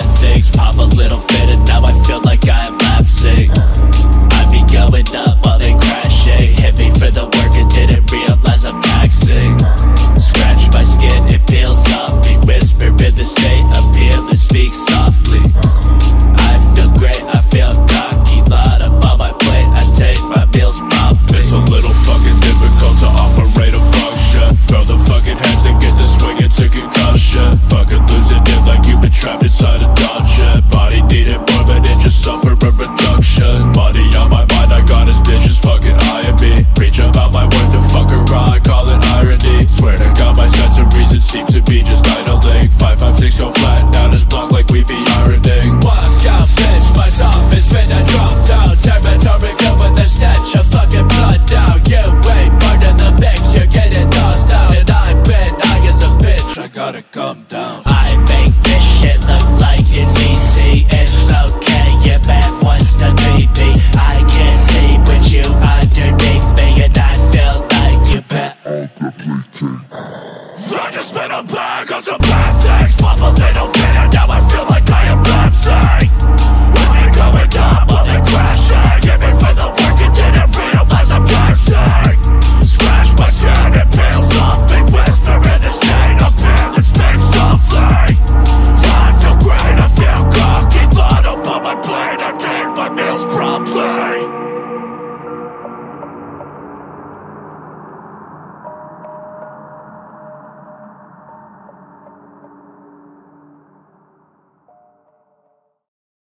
ethics, pop a little bit gotta come down. I make this shit look like it's easy. It's okay, your back wants to beat me. I can't see with you underneath me, and I feel like you bet. I just spin a bag on the back.